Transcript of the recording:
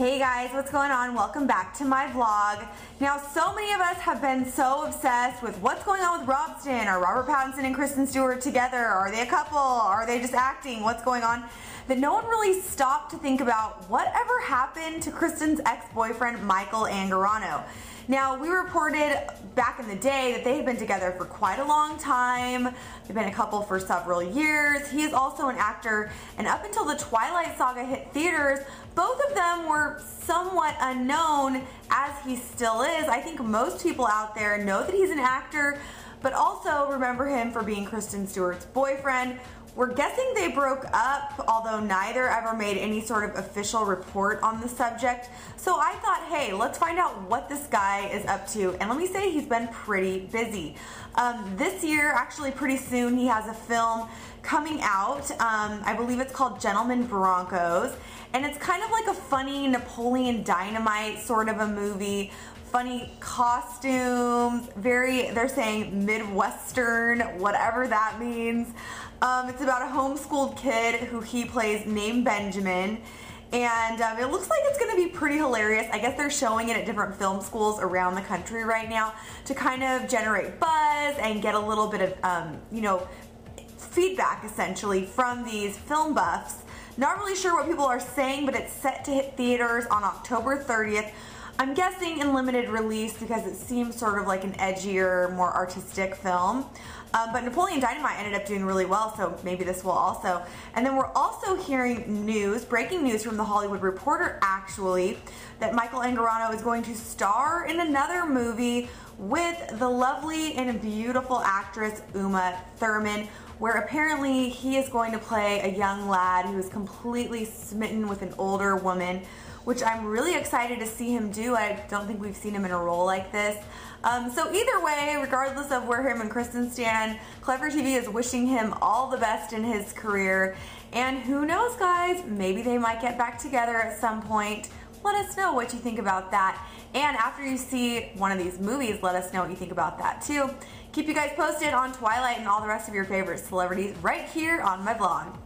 Hey guys, what's going on? Welcome back to my vlog. Now, so many of us have been so obsessed with what's going on with Robsten. Are Robert Pattinson and Kristen Stewart together? Are they a couple? Are they just acting? What's going on? That no one really stopped to think about whatever happened to Kristen's ex-boyfriend, Michael Angarano. Now, we reported back in the day that they had been together for quite a long time. They've been a couple for several years. He is also an actor, and up until the Twilight Saga hit theaters, both of them were somewhat unknown, as he still is. I think most people out there know that he's an actor, but also remember him for being Kristen Stewart's boyfriend, we're guessing they broke up, although neither ever made any sort of official report on the subject. So I thought, hey, let's find out what this guy is up to. And let me say, he's been pretty busy. Um, this year, actually pretty soon, he has a film coming out. Um, I believe it's called Gentlemen Broncos. And it's kind of like a funny Napoleon Dynamite sort of a movie funny costumes, very, they're saying Midwestern, whatever that means. Um, it's about a homeschooled kid who he plays named Benjamin. And um, it looks like it's going to be pretty hilarious. I guess they're showing it at different film schools around the country right now to kind of generate buzz and get a little bit of, um, you know, feedback essentially from these film buffs. Not really sure what people are saying, but it's set to hit theaters on October 30th I'm guessing in limited release because it seems sort of like an edgier, more artistic film. Um, but Napoleon Dynamite ended up doing really well, so maybe this will also. And then we're also hearing news, breaking news from the Hollywood Reporter actually, that Michael Angarano is going to star in another movie with the lovely and beautiful actress Uma Thurman, where apparently he is going to play a young lad who is completely smitten with an older woman which I'm really excited to see him do. I don't think we've seen him in a role like this. Um, so either way, regardless of where him and Kristen stand, Clevver TV is wishing him all the best in his career. And who knows, guys, maybe they might get back together at some point. Let us know what you think about that. And after you see one of these movies, let us know what you think about that too. Keep you guys posted on Twilight and all the rest of your favorite celebrities right here on my vlog.